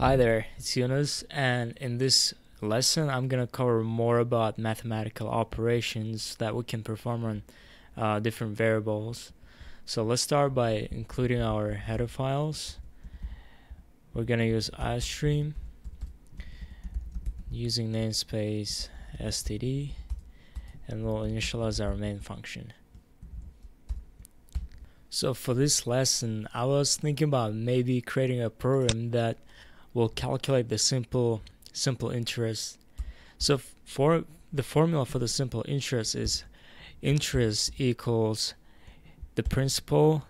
Hi there, it's Yunus, and in this lesson, I'm going to cover more about mathematical operations that we can perform on uh, different variables. So let's start by including our header files. We're going to use iostream using namespace std, and we'll initialize our main function. So for this lesson, I was thinking about maybe creating a program that will calculate the simple simple interest. So for the formula for the simple interest is interest equals the principal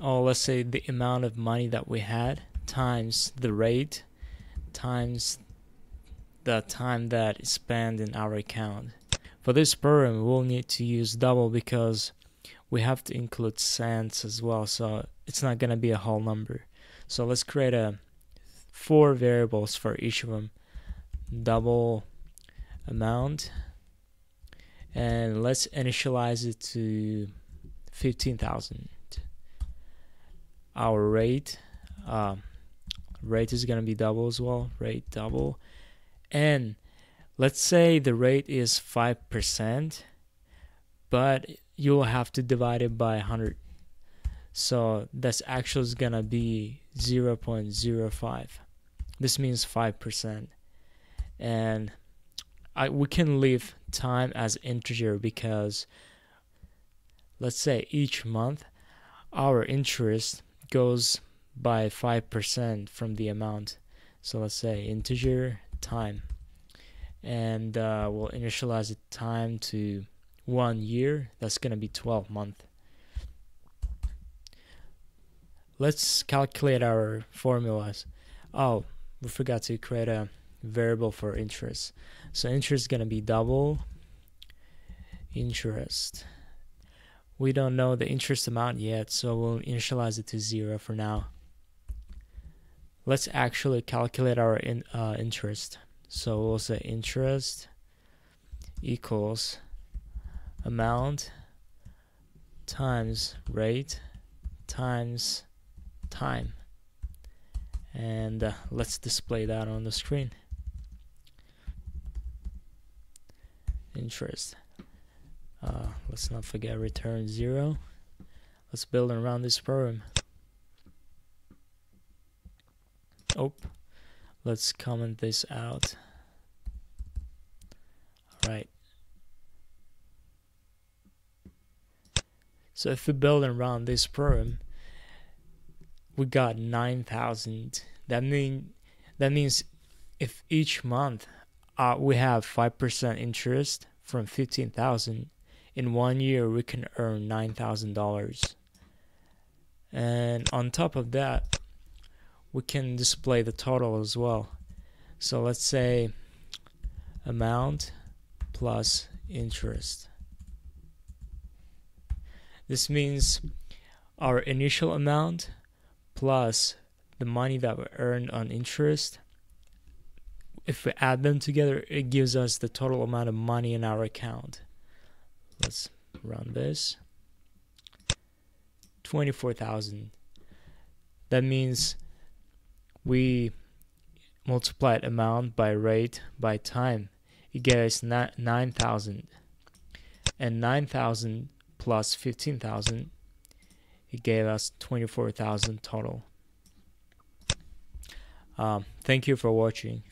or let's say the amount of money that we had times the rate times the time that is spent in our account. For this program we'll need to use double because we have to include cents as well so it's not going to be a whole number. So let's create a four variables for each of them double amount. And let's initialize it to 15,000 our rate uh, rate is gonna be double as well. Rate double. And let's say the rate is 5% but you'll have to divide it by 100 so that's actually gonna be 0.05 this means 5% and I, we can leave time as integer because let's say each month our interest goes by 5% from the amount. So let's say integer time. And uh, we'll initialize the time to one year. That's going to be 12 month. Let's calculate our formulas. Oh we forgot to create a variable for interest. So interest is going to be double interest. We don't know the interest amount yet, so we'll initialize it to zero for now. Let's actually calculate our in, uh, interest. So we'll say interest equals amount times rate times time and uh, let's display that on the screen. Interest. Uh, let's not forget return zero. Let's build around this program. Oh let's comment this out. Alright so if we build around this program we got 9000 that mean that means if each month uh, we have 5% interest from 15000 in one year we can earn $9000 and on top of that we can display the total as well. So let's say amount plus interest. This means our initial amount plus the money that we earned on interest if we add them together it gives us the total amount of money in our account. Let's run this. 24,000 that means we multiplied amount by rate by time. It gets 9,000 and 9,000 plus 15,000 it gave us 24,000 total. Um, thank you for watching.